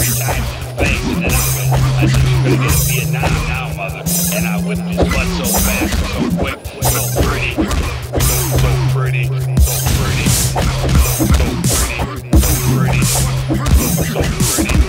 three times in the and then I went, I said, you're gonna get Vietnam now, mother. And I whipped his butt so fast, so quick, so pretty, so, so pretty, so pretty, so, pretty, so pretty, so pretty. So, so pretty.